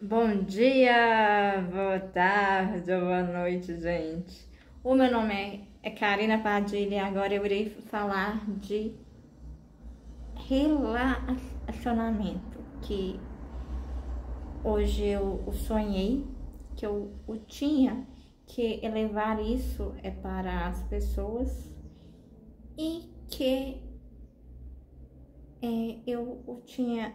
Bom dia, boa tarde, boa noite, gente. O meu nome é Karina Padilha e agora eu irei falar de relacionamento, que hoje eu sonhei que eu, eu tinha que elevar isso é para as pessoas e que é, eu, tinha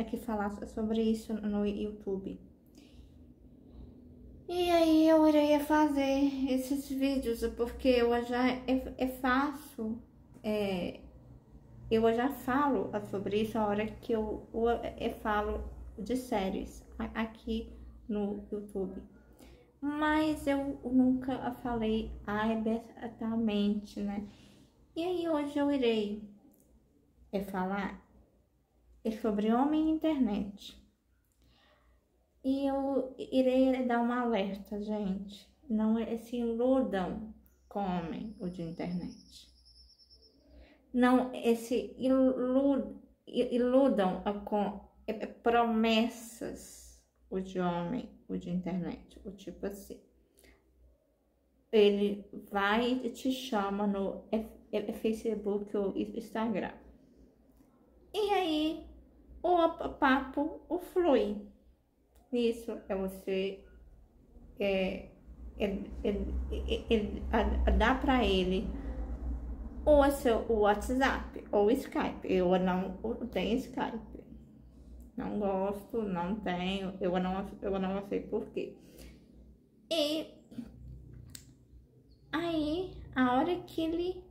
aqui falar sobre isso no YouTube. E aí eu irei fazer esses vídeos porque eu já é, é fácil, é, eu já falo sobre isso a hora que eu, eu, eu falo de séries aqui no YouTube. Mas eu nunca falei abertamente, né? E aí hoje eu irei é falar é sobre homem e internet. E eu irei dar um alerta, gente. Não é, se iludam com homem o de internet. Não se iludam, iludam com é, promessas o de homem, o de internet. O tipo assim. Ele vai e te chama no Facebook ou Instagram e aí o papo o flui. Isso é você é, é, é, é dar para ele o seu o WhatsApp ou o Skype. Eu não tenho Skype. Não gosto, não tenho, eu não, eu não sei porquê. E aí, a hora que ele,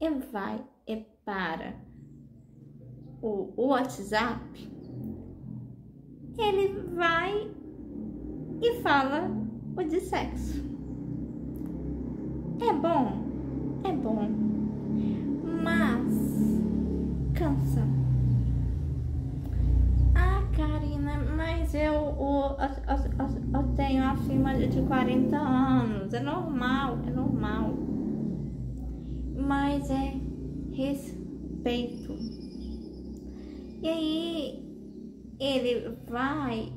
ele vai e para o, o WhatsApp, ele vai e fala o de sexo. É bom, é bom, mas cansa. Ah, Karina, mas eu, eu, eu, eu tenho acima de 40 anos, é normal, é normal. Mas é respeito e aí ele vai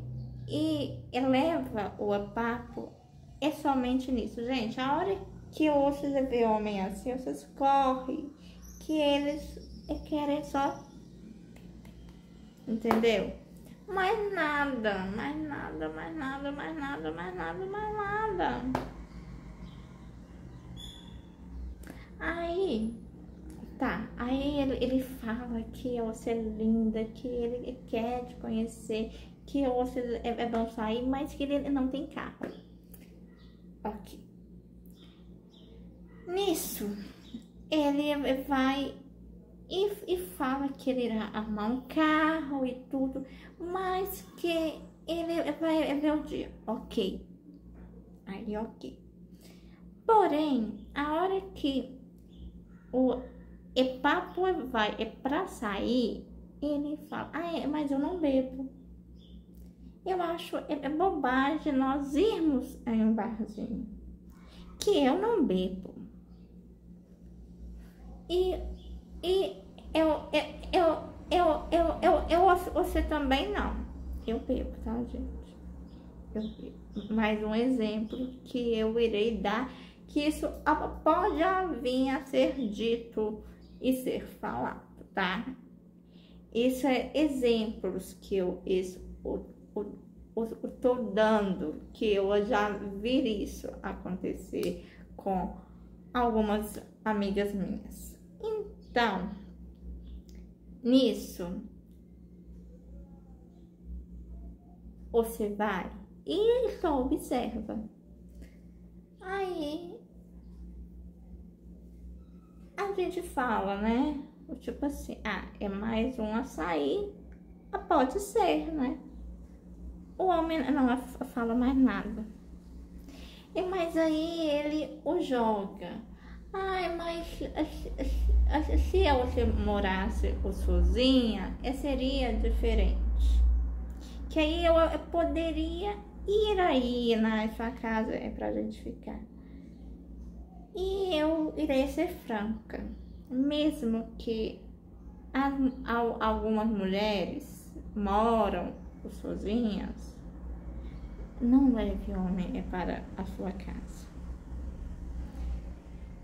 e eleva o papo é somente nisso. Gente, a hora que você vê homem assim, vocês correm que eles querem só. Entendeu? Mais nada, mais nada, mais nada, mais nada, mais nada, mais nada. Aí Tá, aí ele, ele fala que você é linda, que ele quer te conhecer, que você é, é bom sair, mas que ele não tem carro. Ok. Nisso, ele vai e, e fala que ele irá arrumar um carro e tudo, mas que ele vai ver o dia. Ok. Aí, ok. Porém, a hora que o e papo vai, é pra sair, ele fala, ah, é, mas eu não bebo. Eu acho é, é bobagem nós irmos em um barzinho, que eu não bebo. E, e eu, eu, eu, eu, eu, eu, você também não. Eu bebo, tá, gente? Eu bebo. Mais um exemplo que eu irei dar, que isso pode vir a ser dito e ser falado, tá? Isso é exemplos que eu estou dando, que eu já vi isso acontecer com algumas amigas minhas. Então, nisso, você vai e só observa. Aí gente fala, né? Tipo assim, ah, é mais um açaí. Ah, pode ser, né? O homem não fala mais nada. E mas aí ele o joga. Ai, mas se eu morasse sozinha, seria diferente. Que aí eu, eu poderia ir aí na sua casa é pra gente ficar. E eu irei ser franca, mesmo que as, algumas mulheres moram sozinhas, não leve homem para a sua casa.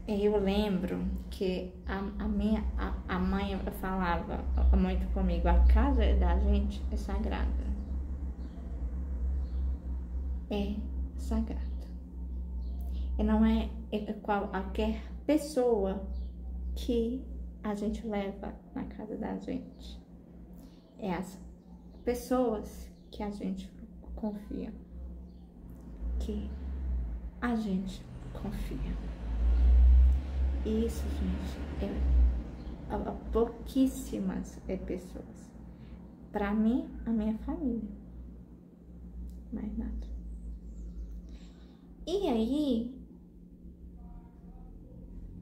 Eu lembro que a, a minha a, a mãe falava muito comigo, a casa da gente é sagrada. É sagrada. E não é, qualquer pessoa que a gente leva na casa da gente. É as pessoas que a gente confia. Que a gente confia. Isso, gente, é, é pouquíssimas é pessoas. Para mim, a minha família. Mais nada. E aí,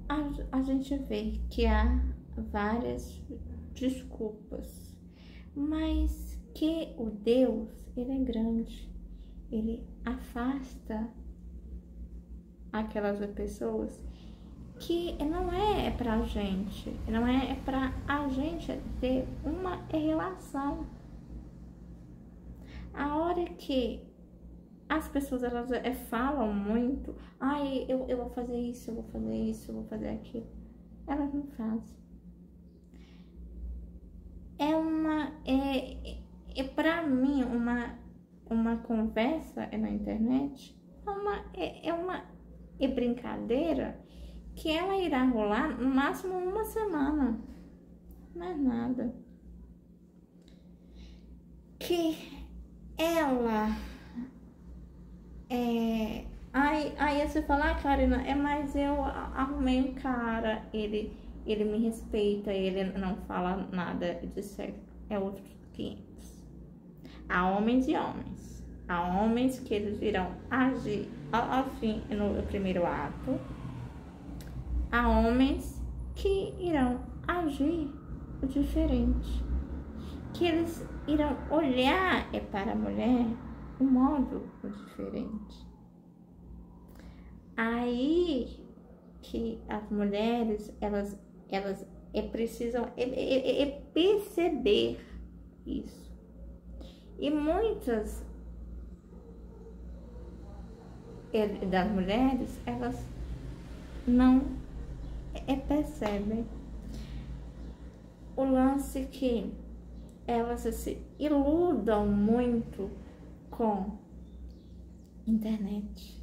a, a gente vê que há várias desculpas, mas que o Deus, ele é grande, ele afasta aquelas pessoas que não é pra gente, não é pra a gente ter uma relação. A hora que as pessoas elas é, falam muito, ai, eu, eu vou fazer isso, eu vou fazer isso, eu vou fazer aquilo. Elas não fazem. É uma, é, é pra mim, uma, uma conversa na internet, é uma, é, é uma é brincadeira que ela irá rolar no máximo uma semana. Mais nada. Que ela é. Aí, aí você fala, ah, Karina, é mas eu arrumei um cara, ele, ele me respeita, ele não fala nada de certo. É outros 500. Há homens e homens. Há homens que eles irão agir assim no primeiro ato. Há homens que irão agir diferente. Que eles irão olhar é para a mulher um modo diferente. Aí que as mulheres elas elas é, precisam é, é, é perceber isso. E muitas é, das mulheres elas não é, percebem o lance que elas se iludam muito com internet,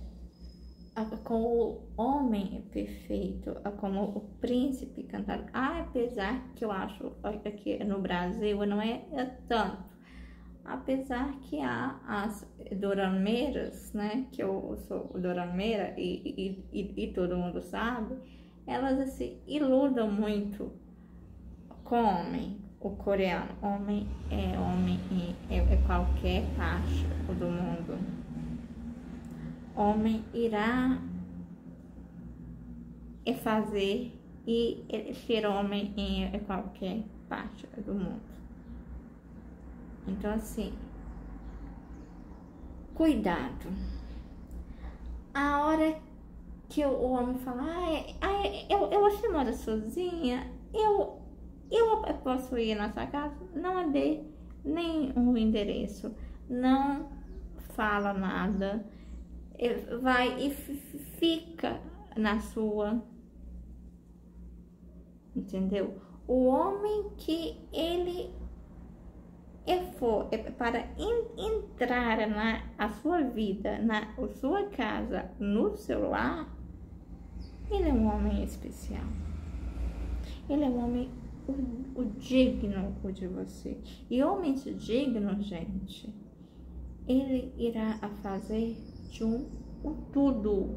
com o homem perfeito, como o príncipe cantado. Apesar que eu acho que no Brasil não é tanto. Apesar que há as dorameiras, né? Que eu sou dorameira e, e, e, e todo mundo sabe, elas se iludam muito com o homem, o coreano. Homem é homem em é, é qualquer parte do mundo. Homem irá é fazer e ser homem em qualquer parte do mundo. Então, assim, cuidado. A hora que o homem fala, ah, eu, eu, você mora sozinha, eu eu posso ir na sua casa, não dê nem um endereço, não fala nada, vai e fica na sua, entendeu? O homem que ele é for é para entrar na a sua vida, na sua casa, no seu lar, ele é um homem especial. Ele é um homem o, o digno de você. E homens dignos, gente, ele irá a fazer de um o tudo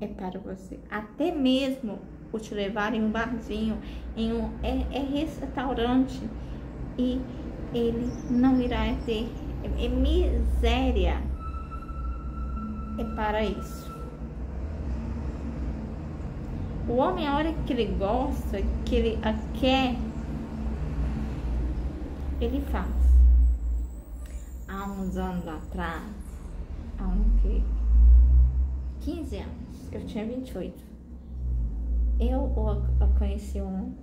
é para você. Até mesmo o te levar em um barzinho, em um é, é restaurante e ele não irá ter é, é miséria é para isso. O homem, a hora que ele gosta, que ele quer, ele faz. Há uns anos atrás, um que? 15 anos, eu tinha 28. Eu, eu conheci um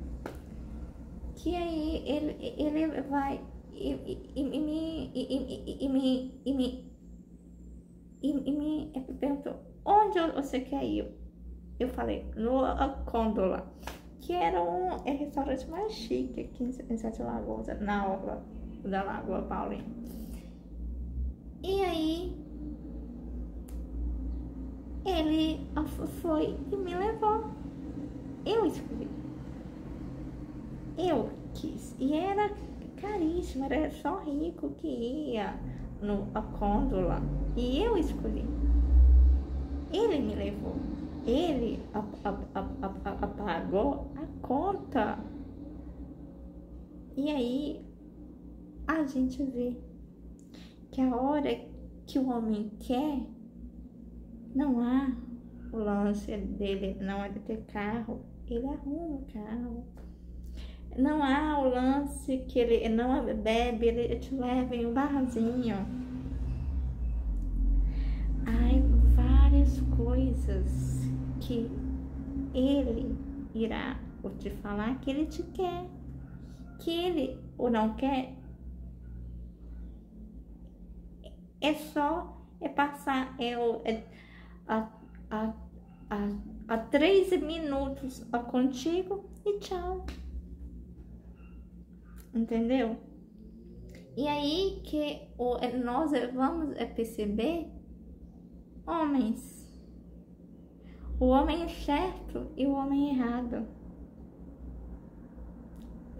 que aí ele, ele vai e, e, e, me, e, e, me, e, me, e, me perguntou, onde você quer ir? Eu falei, no Condola, que era um é restaurante mais chique aqui em Sete Lagoas, na orla da Lagoa Paulina. E aí, ele foi e me levou. Eu escolhi. Eu quis. E era caríssimo, era só rico que ia no a côndola. E eu escolhi. Ele me levou. Ele apagou a conta. E aí a gente vê que a hora que o homem quer, não há o lance dele, não é de ter carro, ele arruma o carro. Não há o lance que ele não bebe, ele te leva em um barzinho. Há várias coisas que ele irá te falar que ele te quer. Que ele ou não quer, é só é passar é, é, a, a, a, a 13 minutos contigo e tchau. Entendeu? E aí que o, é, nós vamos é perceber homens. O homem é certo e o homem errado.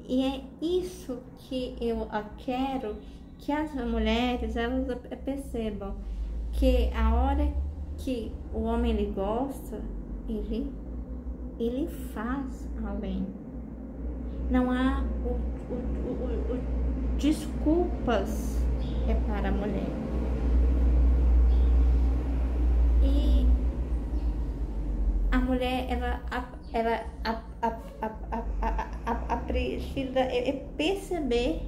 E é isso que eu quero que as mulheres elas percebam que a hora que o homem ele gosta, ele, ele faz além. Não há o, o, o, desculpas é para a mulher. E a mulher, ela, ela a, a, a, a, a, a precisa é, é perceber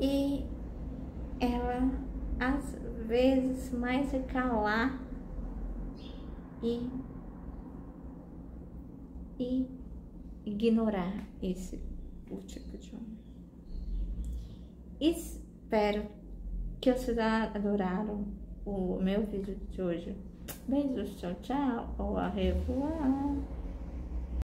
e ela às vezes mais é calar e, e ignorar esse o tipo de homem. Espero que vocês adoraram o meu vídeo de hoje. Beijos, tchau, tchau, ou a revoar.